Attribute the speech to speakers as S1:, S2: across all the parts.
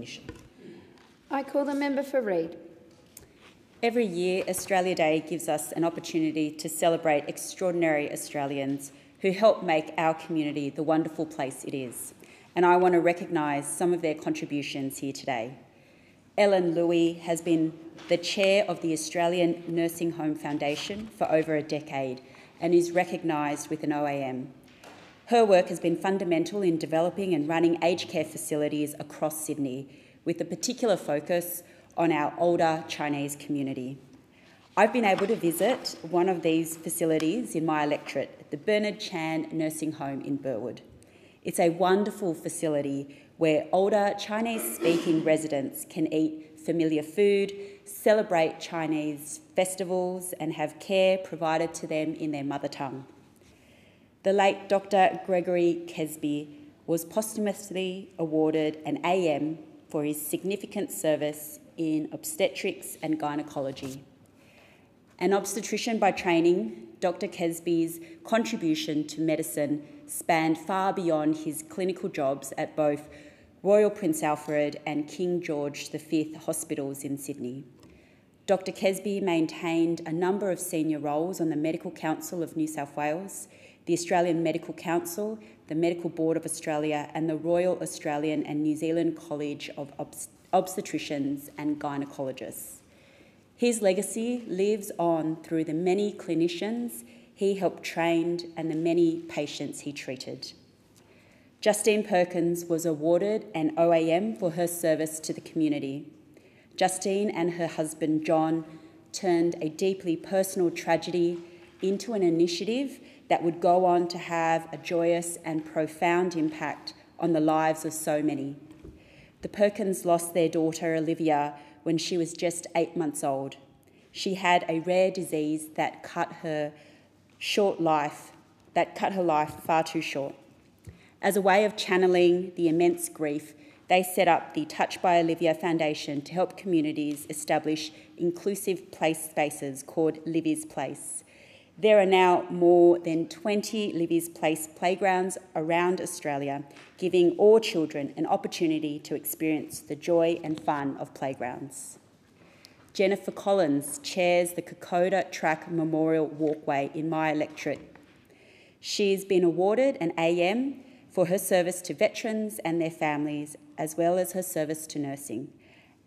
S1: recognition.
S2: I call the member for Reid.
S3: Every year, Australia Day gives us an opportunity to celebrate extraordinary Australians who help make our community the wonderful place it is. And I want to recognise some of their contributions here today. Ellen Louie has been the chair of the Australian Nursing Home Foundation for over a decade and is recognised with an OAM. Her work has been fundamental in developing and running aged care facilities across Sydney, with a particular focus on our older Chinese community. I've been able to visit one of these facilities in my electorate, the Bernard Chan Nursing Home in Burwood. It's a wonderful facility where older Chinese speaking residents can eat familiar food, celebrate Chinese festivals, and have care provided to them in their mother tongue. The late Dr. Gregory Kesby was posthumously awarded an AM for his significant service in obstetrics and gynecology. An obstetrician by training, Dr. Kesby's contribution to medicine spanned far beyond his clinical jobs at both Royal Prince Alfred and King George V hospitals in Sydney. Dr. Kesby maintained a number of senior roles on the Medical Council of New South Wales, the Australian Medical Council, the Medical Board of Australia, and the Royal Australian and New Zealand College of Obstetricians and Gynecologists. His legacy lives on through the many clinicians he helped train and the many patients he treated. Justine Perkins was awarded an OAM for her service to the community. Justine and her husband John turned a deeply personal tragedy into an initiative that would go on to have a joyous and profound impact on the lives of so many. The Perkins lost their daughter Olivia when she was just eight months old. She had a rare disease that cut her short life, that cut her life far too short. As a way of channeling the immense grief, they set up the Touched by Olivia Foundation to help communities establish inclusive place spaces called Livy's Place. There are now more than 20 Livy's Place playgrounds around Australia, giving all children an opportunity to experience the joy and fun of playgrounds. Jennifer Collins chairs the Kokoda Track Memorial Walkway in my electorate. She has been awarded an AM for her service to veterans and their families, as well as her service to nursing.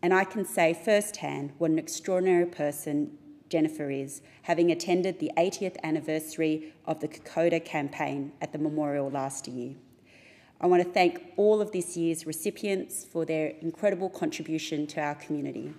S3: And I can say firsthand what an extraordinary person Jennifer is, having attended the 80th anniversary of the Kokoda campaign at the memorial last year. I want to thank all of this year's recipients for their incredible contribution to our community.